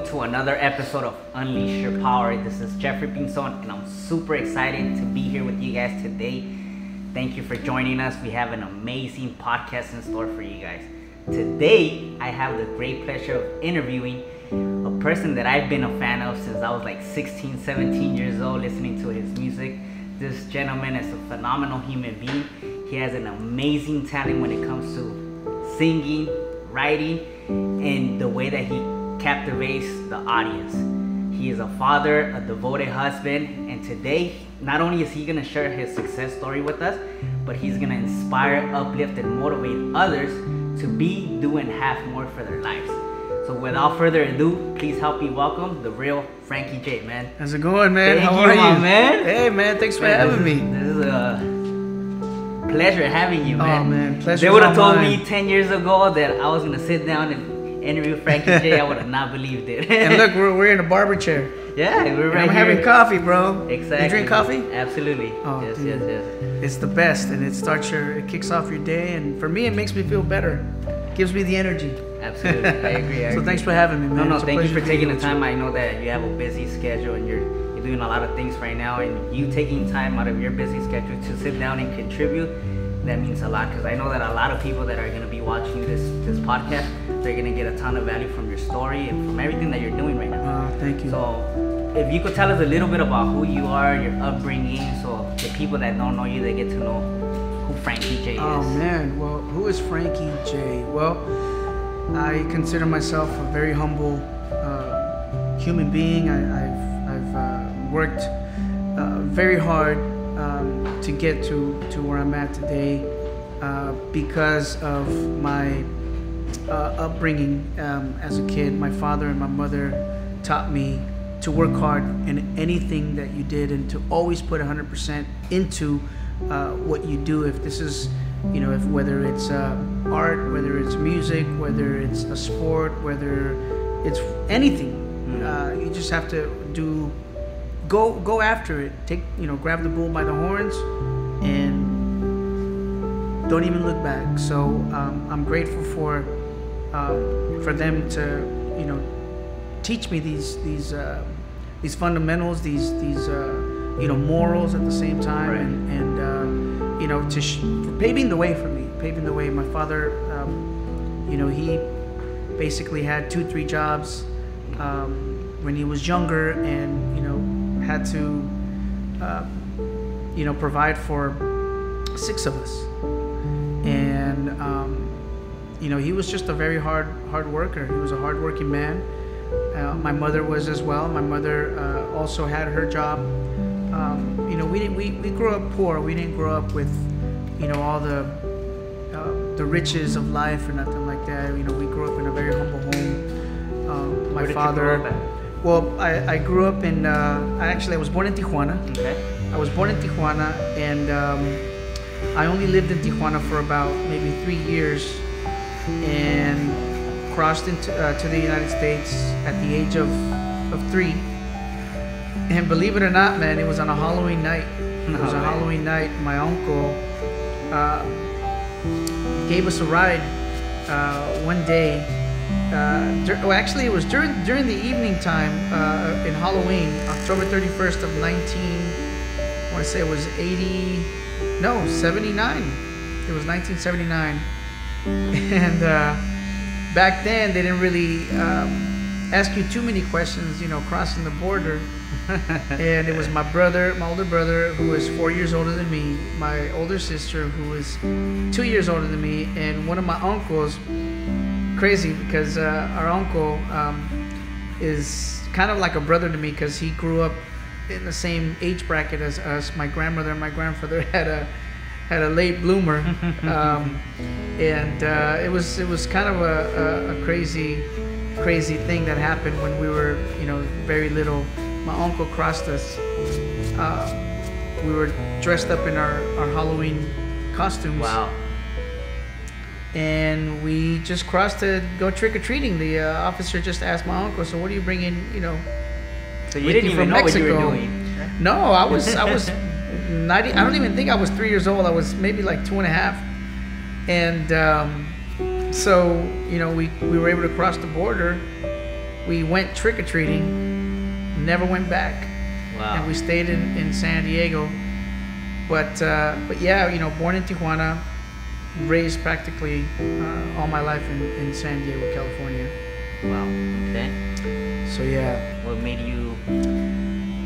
Welcome to another episode of Unleash Your Power. This is Jeffrey Pinzon, and I'm super excited to be here with you guys today. Thank you for joining us. We have an amazing podcast in store for you guys. Today, I have the great pleasure of interviewing a person that I've been a fan of since I was like 16, 17 years old, listening to his music. This gentleman is a phenomenal human being. He has an amazing talent when it comes to singing, writing, and the way that he captivates the audience. He is a father, a devoted husband, and today, not only is he gonna share his success story with us, but he's gonna inspire, uplift, and motivate others to be, do, and have more for their lives. So without further ado, please help me welcome the real Frankie J, man. How's it going, man? Thank How you, are you, man. Hey, man. Thanks for Man, having this me. This is a pleasure having you, Oh, man. man, pleasure's They would have told me 10 years ago that I was going to sit down and interview Frankie J. I would have not believed it. And look, we're, we're in a barber chair. yeah, we're And I'm having coffee, bro. Exactly. You drink coffee? Absolutely. Oh, yes, dude. yes, yes. It's the best, and it starts your, it kicks off your day, and for me, it makes me feel better. Gives me the energy. Absolutely. I agree. I So agree. thanks for having me, man. No, no, It's thank you for taking the with you. time. I know that you have a busy schedule and you're you're doing a lot of things right now, and you taking time out of your busy schedule to sit down and contribute. That means a lot because I know that a lot of people that are going to be watching this this podcast, they're going to get a ton of value from your story and from everything that you're doing right now. Uh, thank you. So, if you could tell us a little bit about who you are, your upbringing, so the people that don't know you, they get to know who Frankie J is. Oh man, well, who is Frankie J? Well, I consider myself a very humble uh, human being. I, I've I've uh, worked uh, very hard um, to get to to where I'm at today uh, because of my upbringing um, as a kid. My father and my mother taught me to work hard in anything that you did and to always put 100% into uh, what you do. If this is, you know, if whether it's uh, art, whether it's music, whether it's a sport, whether it's anything, uh, you just have to do. Go go after it. Take you know, grab the bull by the horns, and don't even look back. So um, I'm grateful for um, for them to you know teach me these these uh, these fundamentals, these these uh, you know morals at the same time, Right. and and uh, you know to sh- paving the way for me, paving the way. My father, um, you know, he basically had two three jobs um, when he was younger, and you know had to uh, you know provide for six of us, and um, you know he was just a very hard hard worker. He was a hardworking man. Uh, my mother was as well. My mother uh, also had her job. Um, you know, we didn't we, we grew up poor. We didn't grow up with you know all the uh, the riches of life or nothing like that. You know, we grew up in a very humble home. Um, my Where did you father. grow up at? Well, I, I grew up in. Uh, I actually I was born in Tijuana. Okay. I was born in Tijuana, and um, I only lived in Tijuana for about maybe three years, and crossed into uh, to the United States at the age of of three. And believe it or not, man, it was on a Halloween night. It was No a. Halloween night. My uncle uh, gave us a ride uh, one day. Uh, dur- well, actually, it was during during the evening time uh, in Halloween, October 31st of 19. I want to say it was 80, no, 79. It was 1979, and uh, back then they didn't really um, ask you too many questions, you know, crossing the border. and it was my brother, my older brother, who was four years older than me, my older sister, who was two years older than me, and one of my uncles. Crazy because uh, our uncle um, is kind of like a brother to me because he grew up in the same age bracket as us. My grandmother and my grandfather had a had a late bloomer, um, and uh, it was it was kind of a, a, a crazy crazy thing that happened when we were you know very little. My uncle crossed us. Uh, we were dressed up in our, our Halloween costumes Wow. and we just crossed to go trick or treating. The uh, officer just asked my uncle, "So what do you bring in? You know, So you didn't even know what you were doing. No, I was I was not. e- I don't even think I was three years old. I was maybe like two and a half, and um, so you know we we were able to cross the border, we went trick or treating, never went back, Wow. and we stayed in, in San Diego. But uh, but yeah, you know, born in Tijuana, raised practically uh, all my life in, in San Diego, California. wow. Okay. So yeah, What made you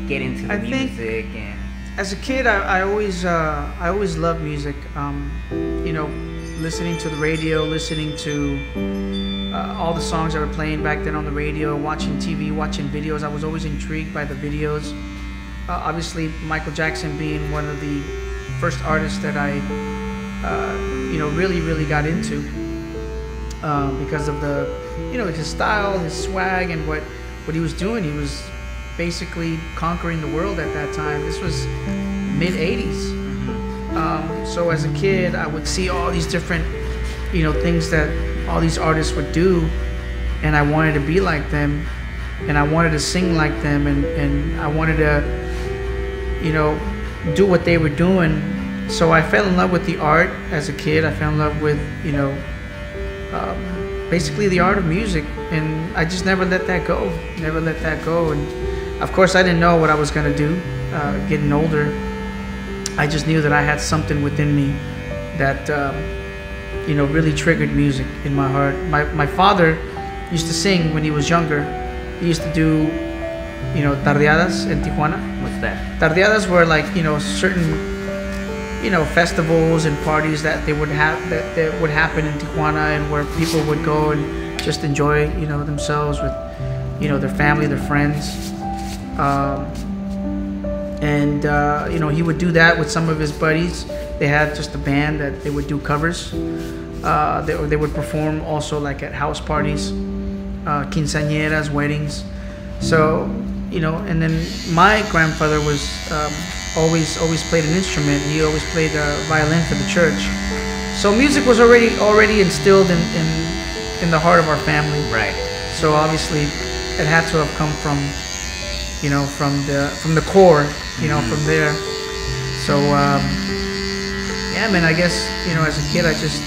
get into the I think- music and as a kid, I, I always uh, I always loved music. Um, you know, listening to the radio, listening to uh, all the songs that were playing back then on the radio, watching TV, watching videos. I was always intrigued by the videos. Uh, obviously, Michael Jackson being one of the first artists that I, uh, you know, really really got into um, because of the, you know, his style, his swag, and what what he was doing. He was basically conquering the world at that time. This was mid 80s. Um, so as a kid, I would see all these different, you know, things that all these artists would do, and I wanted to be like them, and I wanted to sing like them, and, and I wanted to, you know, do what they were doing. So I fell in love with the art as a kid. I fell in love with, you know, um, basically the art of music, and I just never let that go. Never let that go. And of course, I didn't know what I was gonna do. Uh, getting older, I just knew that I had something within me that, um, you know, really triggered music in my heart. My my father used to sing when he was younger. He used to do, you know, tardeadas in Tijuana what's that? tardeadas were like you know certain you know festivals and parties that they would have that, that would happen in Tijuana and where people would go and just enjoy you know themselves with you know their family their friends um, and uh, you know he would do that with some of his buddies. They had just a band that they would do covers. Uh, they, they would perform also like at house parties uh, quinceañeras weddings. So you know and then my grandfather was um, always always played an instrument. He always played uh, violin for the church. So music was already already instilled in, in in the heart of our family. Right. so obviously it had to have come from you know from the from the core you know from there so um, yeah man i guess you know as a kid i just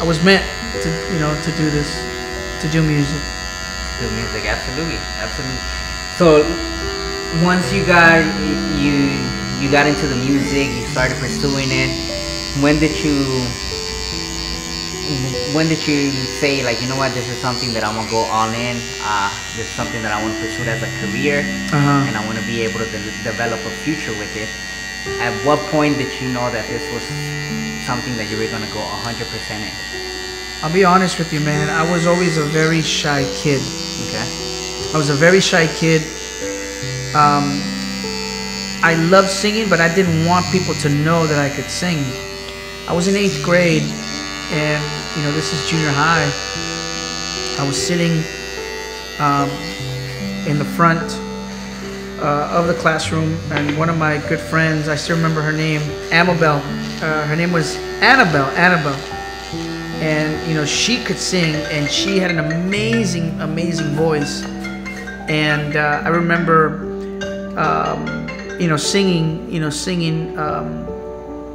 i was meant to you know to do this to do music Do music, absolutely, absolutely. So once you got you you got into the music, you started pursuing it. When did you when did you say like you know what this is something that I'm gonna go all in? Uh, this is something that I want to pursue as a career, uh-huh and I want to be able to de- develop a future with it. At what point did you know that this was something that you were gonna go 100% in? i'll be honest with you man i was always a very shy kid Okay. I was a very shy kid. Um, I loved singing, but I didn't want people to know that I could sing. I was in eighth grade, and you know this is junior high. I was sitting um, in the front uh, of the classroom, and one of my good friends, I still remember her name, Amabel. Uh, her name was Annabelle. Annabelle and you know she could sing and she had an amazing amazing voice and uh, i remember um, you know singing you know singing um,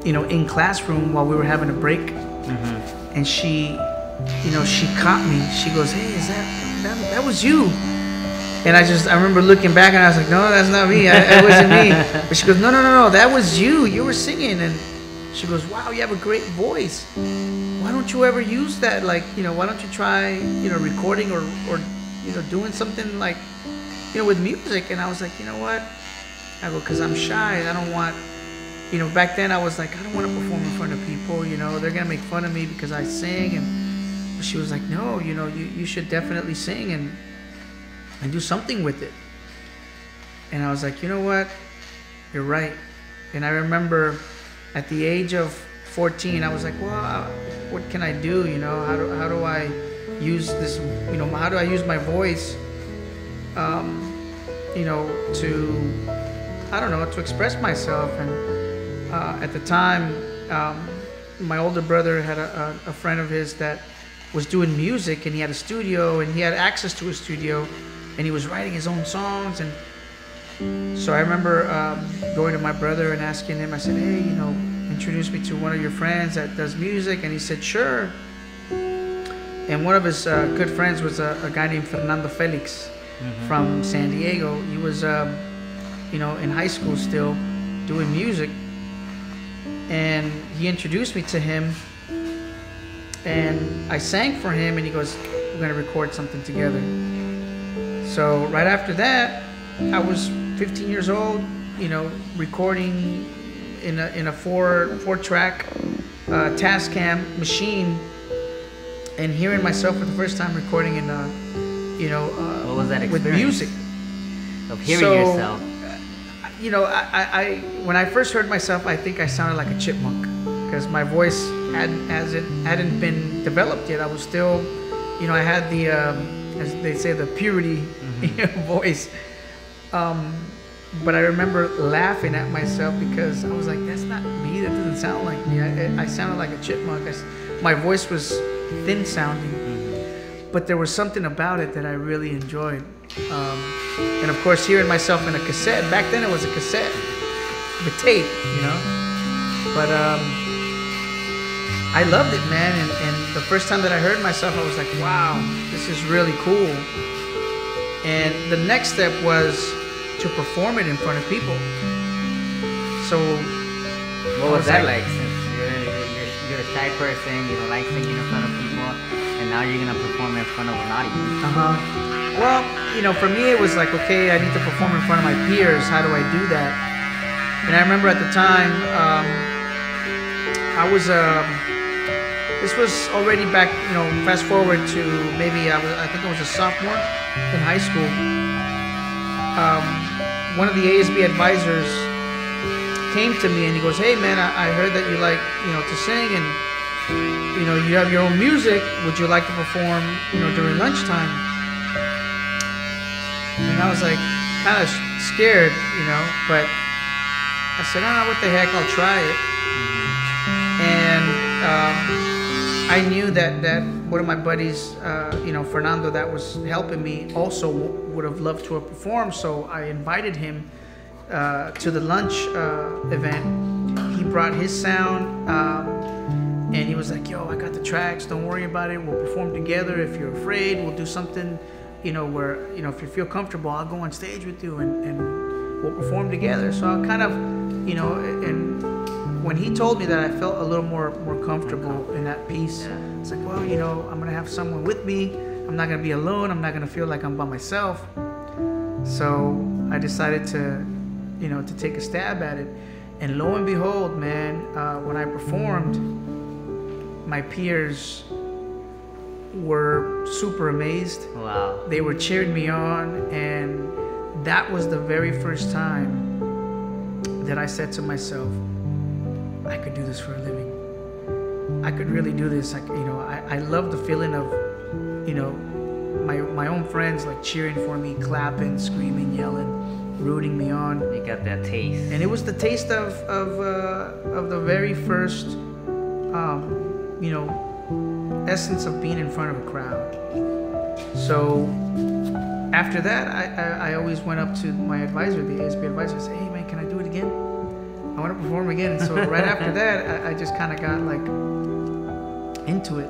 you know in classroom while we were having a break Mm-hmm. and she you know she caught me. She goes hey is that that, that was you. And i just i remember looking back and i was like no that's not me. I, it wasn't me. But she goes no no no no that was you. You were singing. And she goes wow you have a great voice. Why don't you ever use that? Like you know why don't you try you know recording or or you know doing something like you know with music? And i was like you know what? I go because i'm shy i don't want you know back then i was like i don't want to perform in front of people you know they're gonna make fun of me because i sing and she was like no you know you, you should definitely sing and and do something with it. And i was like you know what? You're right. And i remember at the age of 14 i was like well what can i do you know? How do, how do i use this you know how do i use my voice um, you know to i don't know to express myself? And uh, at the time um, my older brother had a, a, friend of his that was doing music and he had a studio and he had access to a studio and he was writing his own songs and so I remember um, going to my brother and asking him, I said, hey, you know, introduce me to one of your friends that does music. And he said, sure. and one of his uh, good friends was a, a guy named Fernando Felix Mhm. from San Diego. He was, um, you know, in high school still doing music, and he introduced me to him. And I sang for him, and he goes, "We're gonna record something together." So right after that, I was 15 years old, you know, recording in a in a four four track uh, Tascam machine, and hearing myself for the first time recording in, uh, you know, uh, What was that with experience? music. Of hearing So, yourself. You know, I, I, when I first heard myself, I think I sounded like a chipmunk because my voice hadn't hasn't hadn't been developed yet. I was still, you know, I had the um, as they say the purity voice. Um, but I remember laughing at myself because I was like, "That's not me. That doesn't sound like me. I, I sounded like a chipmunk. I my voice was thin sounding." but there was something about it that I really enjoyed. Um, and of course, hearing myself in a cassette, back then it was a cassette, the tape, you know. But um, I loved it, man. And, and the first time that I heard myself, I was like, wow, this is really cool. And the next step was to perform it in front of people. So What was was that like- like? Since you're, you're, you're a shy person, you don't like singing in front of people, and now you're gonna perform in front of an audience. Uh huh. Well, you know, for me, it was like, okay, I need to perform in front of my peers. How do I do that? And I remember at the time, um, I was, um, this was already back, you know, fast forward to maybe I, was, I think I was a sophomore in high school. Um, one of the ASB advisors came to me and he goes, hey man, I, I heard that you like, you know, to sing and you know, you have your own music. Would you like to perform, you know, during lunchtime? And I was like, kind of scared, you know, but I said, ah, what the heck, I'll try it. And um, I knew that that one of my buddies, uh, you know, Fernando, that was helping me, also would have loved to have performed. So I invited him uh, to the lunch uh, event. He brought his sound. Um, and he was like, "Yo, I got the tracks. Don't worry about it. We'll perform together. If you're afraid, we'll do something, you know, where you know if you feel comfortable, I'll go on stage with you and, and we'll perform together." So I kind of, you know, and when he told me that, I felt a little more more comfortable in that piece. Yeah. It's like, well, you know, I'm gonna have someone with me. I'm not gonna be alone. I'm not gonna feel like I'm by myself. So I decided to, you know, to take a stab at it. And lo and behold, man, uh, when I performed, my peers were super amazed. Wow. They were cheering me on, and that was the very first time that I said to myself, I could do this for a living. I could really do this. Like, you know, I, I love the feeling of, you know, my my own friends like cheering for me, clapping, screaming, yelling, rooting me on You got that taste. and it was the taste of of uh, of the very first, um, you know, essence of being in front of a crowd. So after that, I, I, I always went up to my advisor, the ASB advisor, and said, "Hey man, can I do it again? I want to perform again." And so right after that, I, I just kind of got like into it,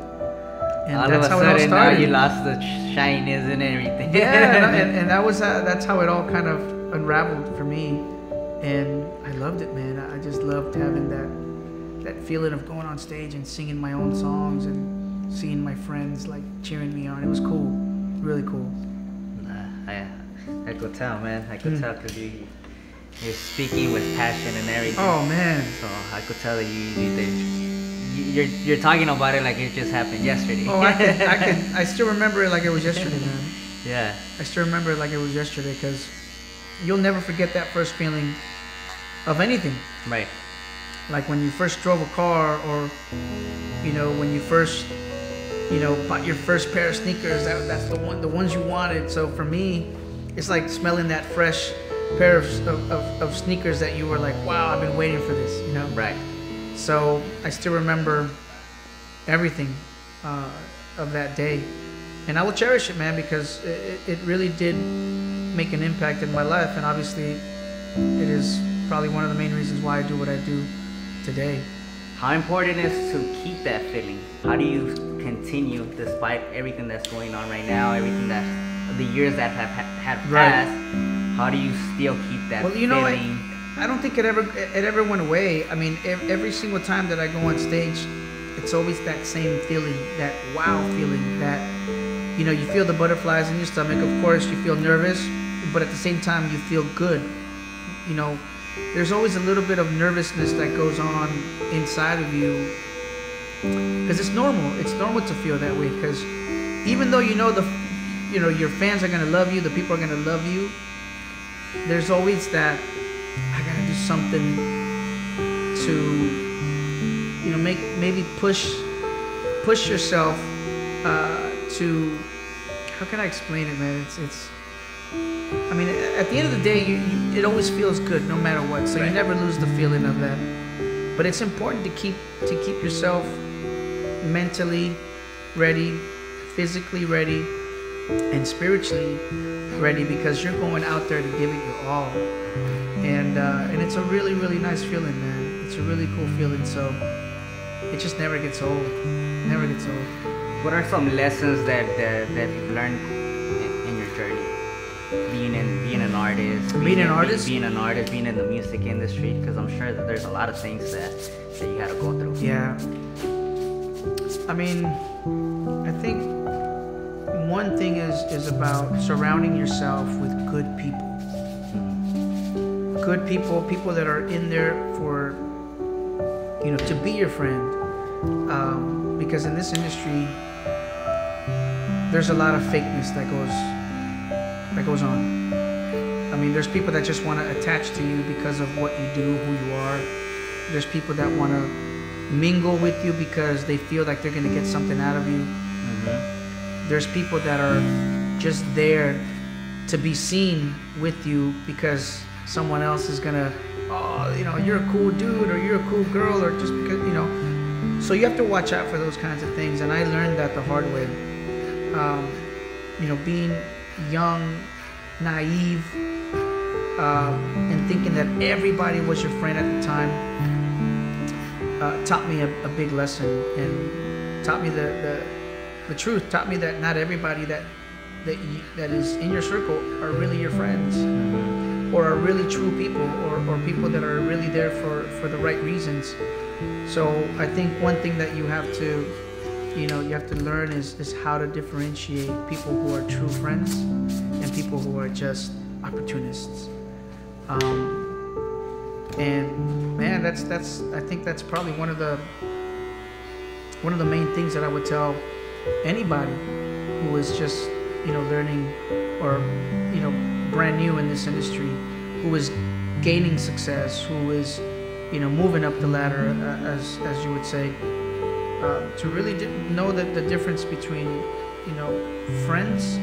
and all that's of a how it all sudden, now you lost the shyness and everything. yeah, and, and that was uh, that's how it all kind of unraveled for me, and I loved it, man. I just loved having that that feeling of going on stage and singing my own songs and seeing my friends like cheering me on. It was cool, really cool. Nah, I, I could tell, man. I could Mm. tell because you, you're speaking with passion and everything. Oh man, So I could tell that you, you did. you- You're, you're talking about it like it just happened yesterday. oh I can, I can, I still remember it like it was yesterday, man. yeah. I still remember it like it was yesterday because you'll never forget that first feeling of anything. Right. like when you first drove a car or you know when you first you know bought your first pair of sneakers that, that's the one the ones you wanted. So for me it's like smelling that fresh pair of, of, of, sneakers that you were like wow i've been waiting for this you know? Right. so i still remember everything uh, of that day. And i will cherish it man because it, it really did make an impact in my life. And obviously it is probably one of the main reasons why i do what i do today. How important is to keep that feeling? How do you continue despite everything that's going on right now, everything that the years that have ha- had Right. passed? How do you still keep that Well, you know, I? I don't think it ever it ever went away. I mean, every single time that I go on stage, it's always that same feeling, that wow feeling, that you know, you feel the butterflies in your stomach. Of course, you feel nervous, but at the same time, you feel good. You know, there's always a little bit of nervousness that goes on inside of you because it's normal. It's normal to feel that way because even though you know the, you know, your fans are gonna love you, the people are gonna love you. There's always that I gotta do something to, you know, make maybe push, push yourself uh, to. How can I explain it, man? It's it's. I mean, at the end of the day, you, you it always feels good no matter what. So you never lose the feeling of that. But it's important to keep to keep yourself mentally ready, physically ready, and spiritually ready because you're going out there to give it your all. And uh, and it's a really really nice feeling, man. It's a really cool feeling. So it just never gets old. Never gets old. What are some lessons that that, that you've learned in, in your journey? Being in being an artist, Being an in- artist? being an artist, being in the music industry, because I'm sure that there's a lot of things that that you had to go through. Yeah. I mean, I think one thing is is about surrounding yourself with good people. Good people, people that are in there for you know to be your friend. Um, because in this industry, there's a lot of fakeness that goes that goes on. I mean, there's people that just want to attach to you because of what you do, who you are. There's people that want to mingle with you because they feel like they're going to get something out of you. Mm-hmm. There's people that are just there to be seen with you because someone else is going to, oh, you know, you're a cool dude or you're a cool girl or just because, you know. So you have to watch out for those kinds of things. And I learned that the hard way. Um, you know, being young, naive, um, and thinking that everybody was your friend at the time uh, taught me a, a big lesson and taught me the, the the truth. Taught me that not everybody that that you, that is in your circle are really your friends, or are really true people, or, or people that are really there for for the right reasons. So I think one thing that you have to you know you have to learn is is how to differentiate people who are true friends and people who are just opportunists. Um, and man, that's that's I think that's probably one of the one of the main things that I would tell anybody who is just you know learning or you know brand new in this industry, who is gaining success, who is you know moving up the ladder uh, as as you would say, uh, to really di- know that the difference between you know friends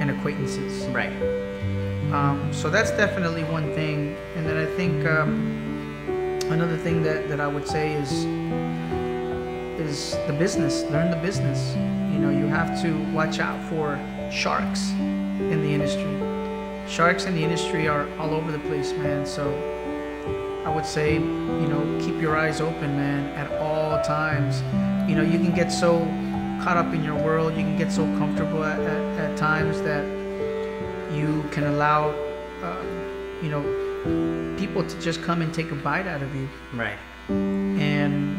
and acquaintances. Right. Um, so that's definitely one thing. And I think um, another thing that, that I would say is is the business. Learn the business. You know, you have to watch out for sharks in the industry. Sharks in the industry are all over the place, man. So I would say, you know, keep your eyes open, man, at all times. You know, you can get so caught up in your world, you can get so comfortable at, at, at times that you can allow, uh, you know, people to just come and take a bite out of you Right. and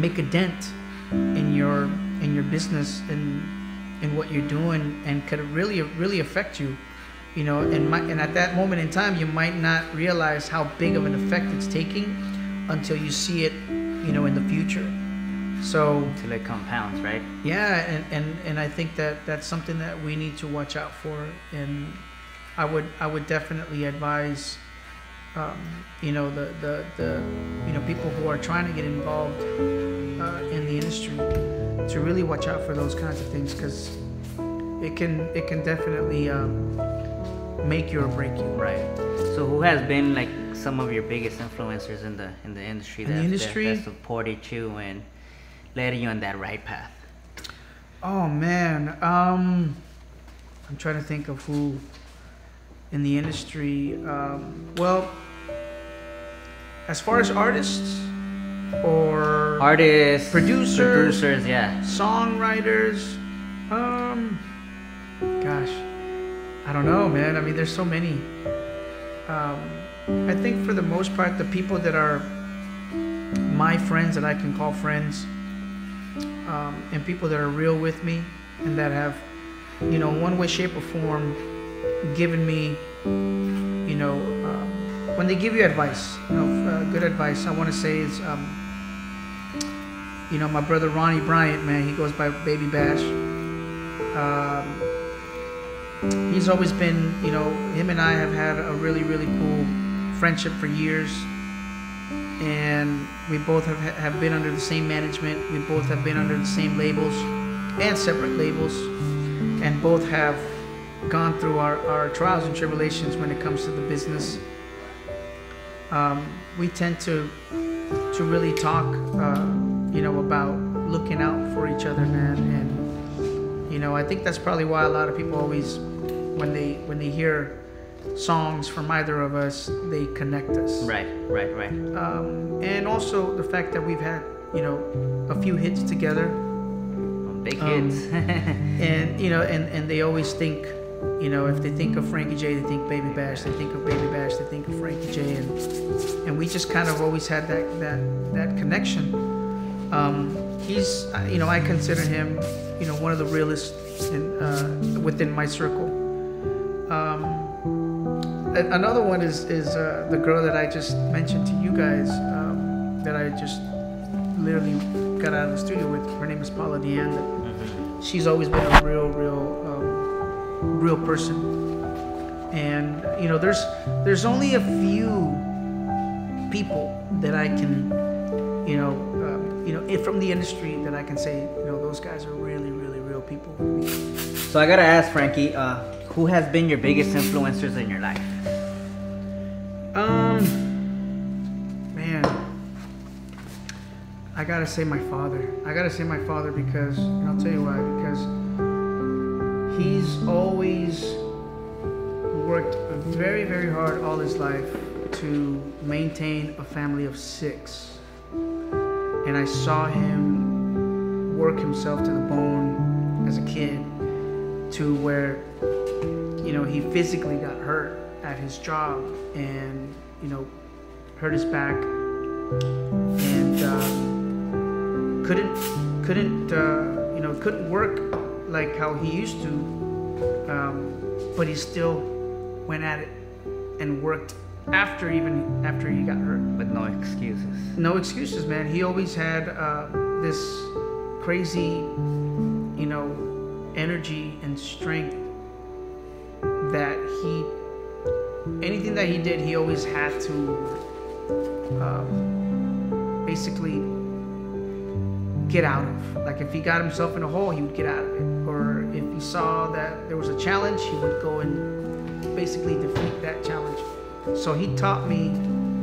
make a dent in your in your business and in what you're doing and could really really affect you you know and my, and at that moment in time you might not realize how big of an effect it's taking until you see it you know in the future so Until it compounds, right? yeah and, and and i think that that's something that we need to watch out for and i would i would definitely advise um, you know the, the the you know people who are trying to get involved uh, in the industry to really watch out for those kinds of things because it can it can definitely um, make you or break you Right. So who has been like some of your biggest influencers in the in the industry In the that, that- that supported you and led you on that right path? Oh man, um, I'm trying to think of who in the industry. Um, well, as far as artists, or Artists, Producers. producers, yeah. songwriters. Um, gosh, I don't know, man. I mean, there's so many. Um, I think for the most part, the people that are my friends that I can call friends, um, and people that are real with me, and that have, you know, one way, shape, or form, given me, you know, um, when they give you advice, you know, uh, good advice. I want to say is. Um, you know, my brother Ronnie Bryant, man, he goes by Baby Bash. Um, he's always been, you know, him and I have had a really, really cool friendship for years. And we both have, have been under the same management. We both have been under the same labels and separate labels. And both have gone through our, our trials and tribulations when it comes to the business. Um, we tend to to really talk, uh, you know, about looking out for each other, man. And you know, I think that's probably why a lot of people always, when they when they hear songs from either of us, they connect us. Right, right, right. Um, and also the fact that we've had, you know, a few hits together, Big Um, hits. and you know, and and they always think. You know, if they think of Frankie J, they think Baby Bash. They think of Baby Bash, they think of Frankie J, and and we just kind of always had that that that connection. Um, he's, uh, you know, I consider him, you know, one of the realest in uh, within my circle. Um, another one is is uh, the girl that I just mentioned to you guys um, that I just literally got out of the studio with. Her name is Paula Deanda. Mhm. She's always been a real, real, real person. And you know, there's there's only a few people that I can, you know, um, you know, from the industry that I can say, you know, those guys are really, really real people. So I gotta ask Frankie, uh, who has been your biggest influencers in your life? Um, man, I gotta say my father. I gotta say my father because, and I'll tell you why. Because he's always worked very, very hard all his life to maintain a family of six. And I saw him work himself to the bone as a kid to where you know, he physically got hurt at his job and, you know, hurt his back and um, couldn't, couldn't, uh, you know, couldn't work like how he used to. Um, but he still went at it and worked after even after he got hurt. With no excuses. No excuses, man. He always had uh, this crazy, you know, energy and strength that he, anything that he did, he always had to um, basically get out of. Like if he got himself in a hole, he would get out of it. Or if he saw that there was a challenge, he would go and basically defeat that challenge. So he taught me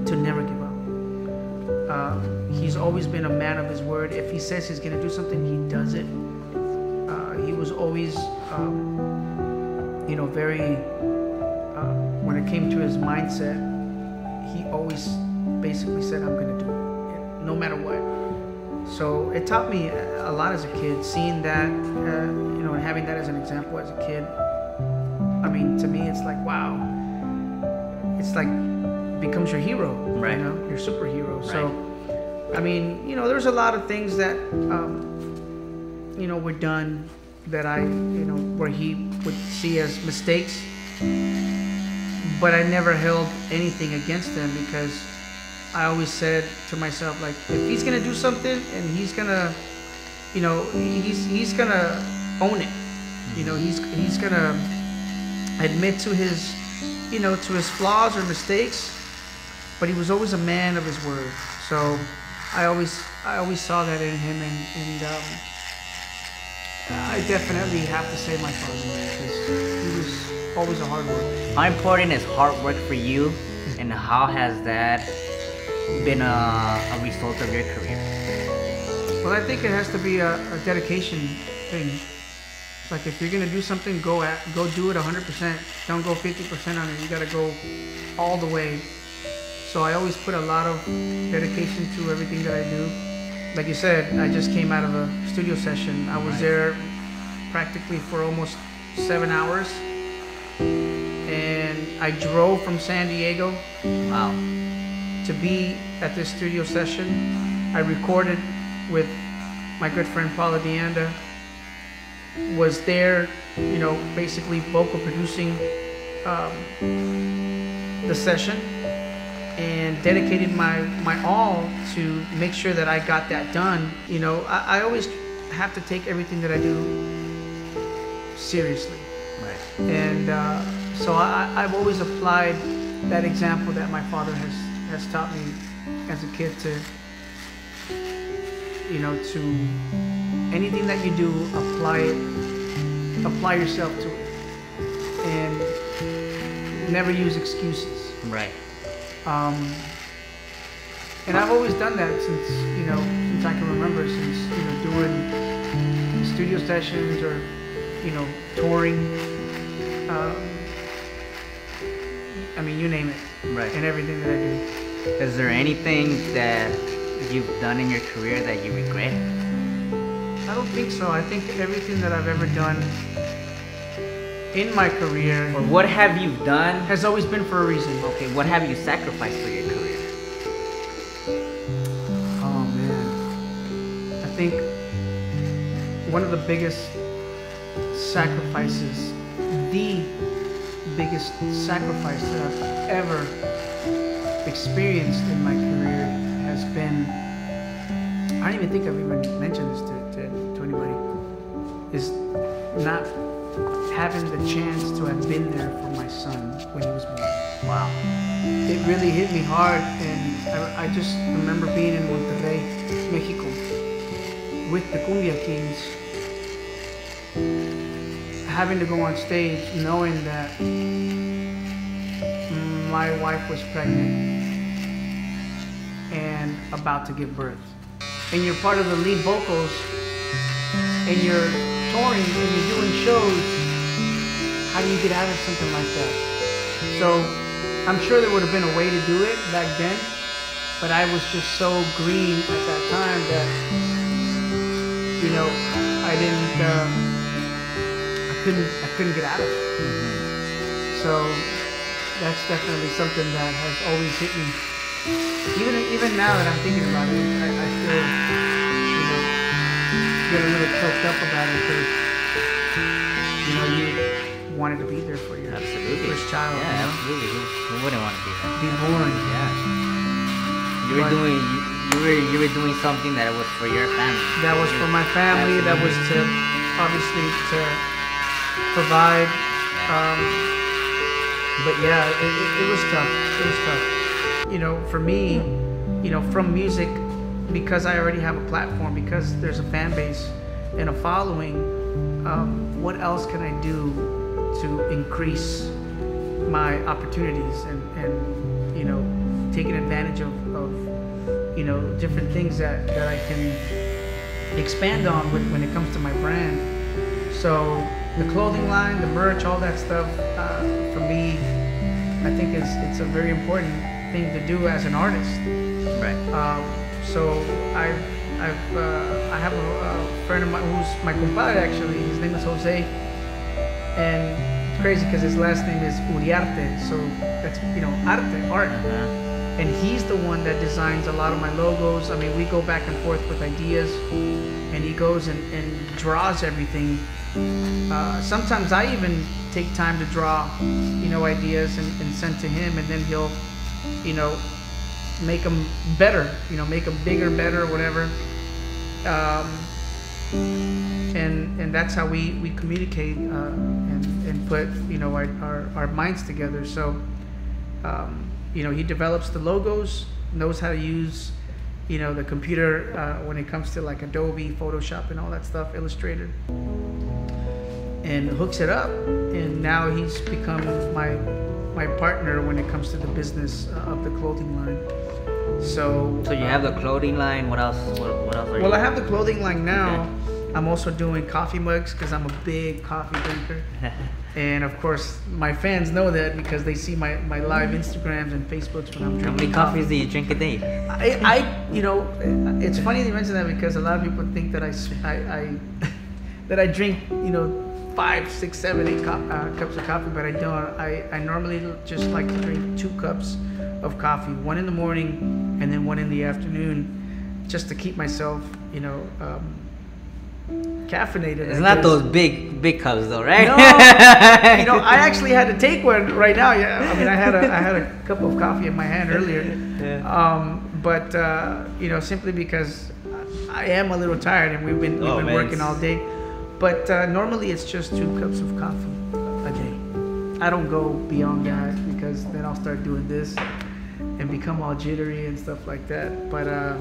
to never give up. Um, he's always been a man of his word. If he says he's gonna do something, he does it. Uh, he was always, um, you know, very. Uh, when it came to his mindset, he always basically said, "I'm gonna do it, no matter what." So it taught me a lot as a kid, seeing that, uh, you know, and having that as an example as a kid. I mean, to me, it's like, wow. It's like becomes your hero, Right. you know, your superhero. So, I mean, you know, there's a lot of things that, um, you know, were done that I, you know, where he would see as mistakes, but I never held anything against him because I always said to myself, like, if he's gonna do something and he's gonna, you know, he's he's gonna own it. You know, he's he's gonna admit to his, you know, to his flaws or mistakes. But he was always a man of his word. So I always I always saw that in him, and and um, I definitely have to say my father because he was always a hard worker. How important is hard work for you, and how has that been a, a result of your career? Well, I think it has to be a, a dedication thing. It's like if you're gonna do something, go at, go do it 100%. Don't go 50% on it. You gotta go all the way. So I always put a lot of dedication to everything that I do. Like you said, I just came out of a studio session. I was there practically for almost seven hours. And I drove from San Diego Wow. To be at this studio session. I recorded with my good friend Paula Deanda. Was there, you know, basically vocal producing um, the session and dedicated my, my all to make sure that I got that done. You know, I, I always have to take everything that I do seriously. Right. And uh, so I, I've always applied that example that my father has, has taught me as a kid to, you know, to anything that you do, apply it, apply yourself to it. And never use excuses. Right. Um, and I've always done that since, you know, since I can remember, since, you know, doing studio sessions or, you know, touring. Um, I mean, you name it, Right. and everything that I do. Is there anything that you've done in your career that you regret? I don't think so. I think everything that I've ever done in my career Or what have you done? has always been for a reason. Okay, what have you sacrificed for your career? Oh man. I think one of the biggest sacrifices, the biggest sacrifice that I've ever experienced in my career has been I don't even think I've even mentioned this to, to, to anybody is not having the chance to have been there for my son when he was born Wow. it really hit me hard and I, I just remember being in Monterrey, Mexico with the Kumbia Kings having to go on stage knowing that my wife was pregnant about to give birth. And you're part of the lead vocals. And you're touring and you're doing shows. How do you get out of something like that? So I'm sure there would have been a way to do it back then, but I was just so green at that time that you know I didn't um, I couldn't I couldn't get out of it. So that's definitely something that has always hit me. Even even now that I'm thinking about it, I, I still you know get a little choked up about it because you know you wanted to be there for your Absolutely. first child. Yeah, you know? absolutely. Who, who wouldn't want to be there? be born. Yeah. You were But- doing you, you were you were doing something that was for your family. That was for my family. That was to obviously to provide. Um, but yeah, it, it, it was tough. It was tough. You know, for me, you know, from music, because I already have a platform, because there's a fan base and a following. Um, what else can I do to increase my opportunities and, and you know taking advantage of, of you know different things that, that I can expand on when, when it comes to my brand. So the clothing line, the merch, all that stuff uh, for me, I think is it's a very important thing to do as an artist. Right. Um, so I've, I've uh, I have a, a friend of mine who's my compadre actually. His name is Jose, and it's crazy because his last name is Uriarte. So that's you know arte, art Uh-huh. and he's the one that designs a lot of my logos. I mean, we go back and forth with ideas, and he goes and, and draws everything. Uh, sometimes I even take time to draw, you know, ideas and, and send to him, and then he'll, you know, make them better, you know, make them bigger, better, whatever. Um, and and that's how we we communicate uh, and and put you know our, our, our minds together. So um, you know he develops the logos, knows how to use you know the computer uh, when it comes to like Adobe, Photoshop, and all that stuff, Illustrator, and hooks it up. And now he's become my my partner when it comes to the business uh, of the clothing line. So So you have the clothing line. What else? What, what else are you? well, I have the clothing line now. I'm also doing coffee mugs because I'm a big coffee drinker. and of course my fans know that because they see my, my live Instagrams and Facebooks when I'm drinking. How many coffees do you drink a day? I, I you know it's funny you mention that because a lot of people think that I, I, that I drink you know five six seven eight co- uh, cups of coffee but I don't I, I normally just like to drink two cups of coffee one in the morning and then one in the afternoon just to keep myself you know um, caffeinated It's I not guess. those big, big cups though, right? No, you know, I actually had to take one right now. Yeah, I mean, I had a I had a cup of coffee in my hand earlier, Yeah. um, but uh, you know, simply because I am a little tired and we've been we've Oh, been man, working all day. But uh, normally it's just two cups of coffee a day. I don't go beyond that because then I'll start doing this and become all jittery and stuff like that. But uh,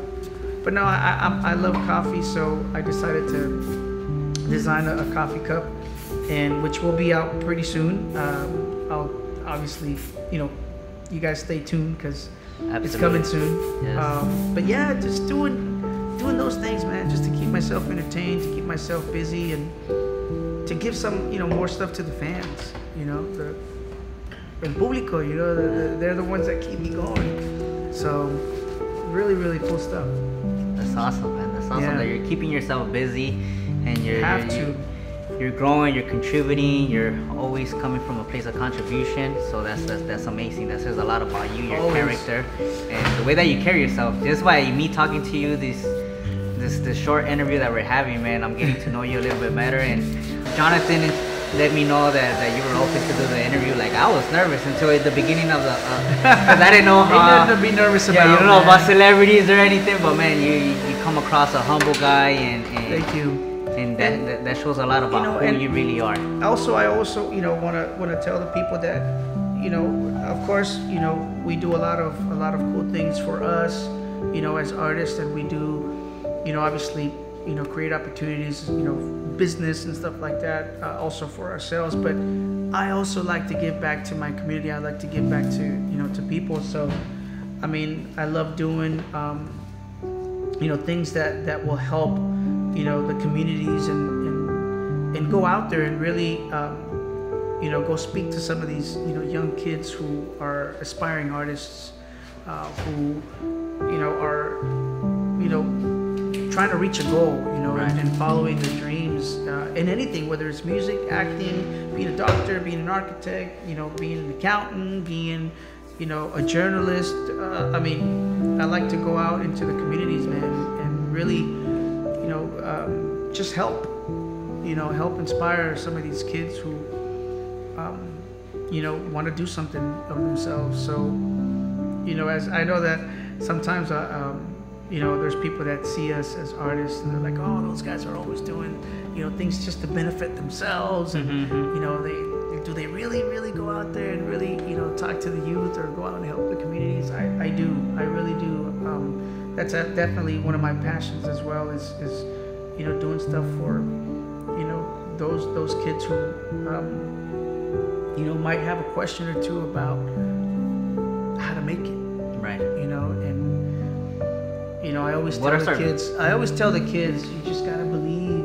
but no, I, I I love coffee, so I decided to design a, a coffee cup, and which will be out pretty soon. Um, I'll obviously, you know, you guys stay tuned because it's coming soon. Yes. Um, but yeah, just doing doing those things, man, just to keep myself entertained, to keep myself busy, and to give some, you know, more stuff to the fans. You know, the el público. You know, the, the, they're the ones that keep me going. So, really, really cool stuff. That's awesome, man. That's awesome Yeah. that you're keeping yourself busy and you're Have you're, to. You're growing, you're contributing, you're always coming from a place of contribution. So that's that's, that's amazing. That says a lot about you, your Always. character, and the way that you carry yourself. Just by me talking to you, this this this short interview that we're having, man, I'm getting to know you a little bit better. And Jonathan let me know that, that you were open to do the interview. Like I was nervous until at the beginning of the, uh, because I didn't know Ain't how. nothing to be nervous Yeah, about. you don't know man. about celebrities or anything, but man, you you come across a humble guy, and and, Thank you. and that, that that shows a lot about know, who and- you really are. also i also you know want to want to tell the people that you know of course you know we do a lot of a lot of cool things for us you know as artists and we do you know obviously you know create opportunities you know business and stuff like that uh, also for ourselves but i also like to give back to my community i like to give back to you know to people so i mean i love doing um, you know things that that will help you know the communities and and, and go out there and really um, you know go speak to some of these you know young kids who are aspiring artists uh, who you know are you know trying to reach a goal you know Right. and, and following their dreams uh, in anything whether it's music acting being a doctor being an architect you know being an accountant being you know a journalist uh, i mean i like to go out into the communities man and really you know um, just help you know help inspire some of these kids who um, you know want to do something of themselves so you know as i know that sometimes uh, um, you know there's people that see us as artists and they're like oh those guys are always doing you know things just to benefit themselves and Mhm. you know they do they really really go out there and really you know talk to the youth or go out and help the communities? I, I do. I really do. Um, that's a, definitely one of my passions as well is, is you know doing stuff for you know those those kids who um, you know might have a question or two about always What tell the kids i always tell the kids you just gotta believe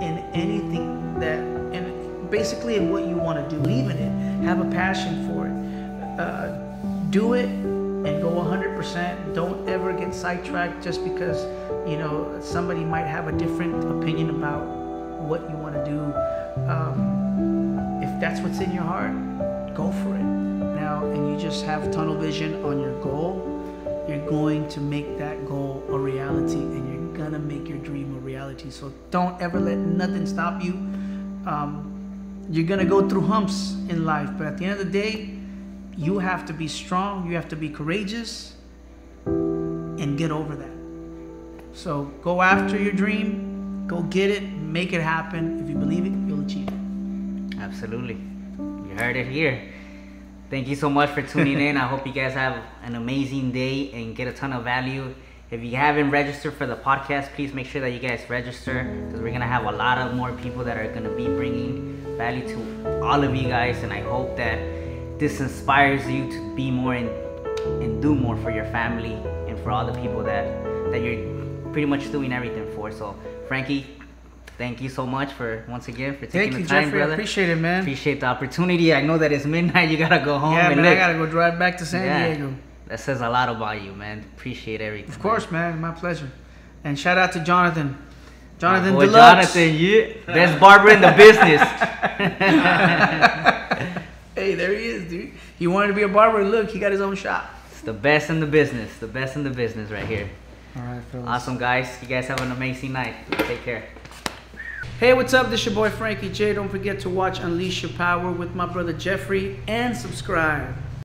in anything that and basically in what you want to do. Believe in it. Have a passion for it. Uh, do it and go 100% don't ever get sidetracked just because you know somebody might have a different opinion about what you want to do. Um, if that's what's in your heart go for it. Now and you just have tunnel vision on your goal. You're going to make that goal a reality and you're gonna make your dream a reality so don't ever let nothing stop you um, you're gonna go through humps in life but at the end of the day you have to be strong you have to be courageous and get over that so go after your dream go get it make it happen if you believe it you'll achieve it Absolutely. You heard it here. Thank you so much for tuning in. I hope you guys have an amazing day and get a ton of value. If you haven't registered for the podcast, please make sure that you guys register because we're going to have a lot of more people that are going to be bringing value to all of you guys. And I hope that this inspires you to be more and, and do more for your family and for all the people that, that you're pretty much doing everything for. So, Frankie, thank you so much for once again for taking Thank the you, time, Jeffrey. I brother. appreciate it, man. Appreciate the opportunity. I know that it's midnight. You gotta go home. yeah, and man. I gotta go drive back to San yeah, Diego. That says a lot about you, man. Appreciate everything. Of course, man. My pleasure. And shout out to Jonathan. Jonathan Boy, Deluxe. Jonathan, yeah, best barber in the business. hey, there he is, dude. He wanted to be a barber. Look, he got his own shop. it's the best in the business. The best in the business right here. All right, fellas. Awesome, guys. You guys have an amazing night. Take care. Hey, what's up? This your boy Frankie J. Don't forget to watch Unleash Your Power with my brother Jeffrey and subscribe.